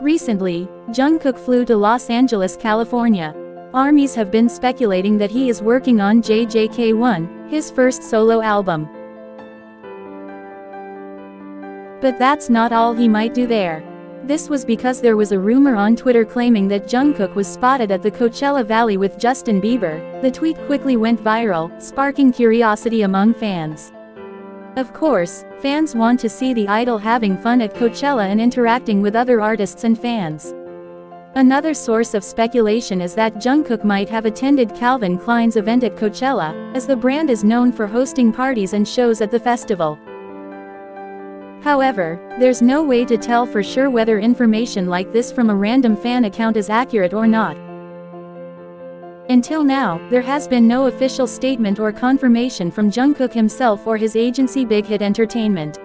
Recently, Jungkook flew to Los Angeles, California. Armies have been speculating that he is working on JJK1, his first solo album. But that's not all he might do there. This was because there was a rumor on Twitter claiming that Jungkook was spotted at the Coachella Valley with Justin Bieber. The tweet quickly went viral, sparking curiosity among fans. Of course, fans want to see the idol having fun at Coachella and interacting with other artists and fans. Another source of speculation is that Jungkook might have attended Calvin Klein's event at Coachella, as the brand is known for hosting parties and shows at the festival. However, there's no way to tell for sure whether information like this from a random fan account is accurate or not. Until now, there has been no official statement or confirmation from Jungkook himself or his agency Big Hit Entertainment.